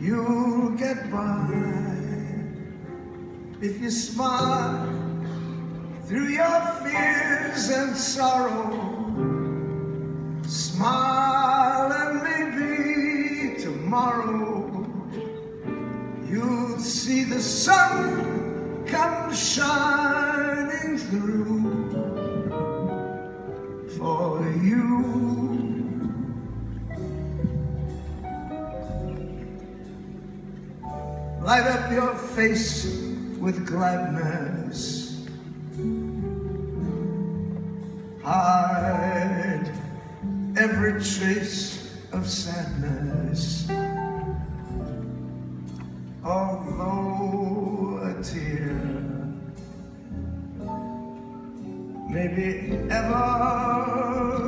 you'll get by if you smile through your fears and sorrow. Smile and maybe tomorrow you'll see the sun come shining Light up your face with gladness. Hide every trace of sadness. Although a tear may be ever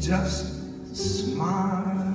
just smile.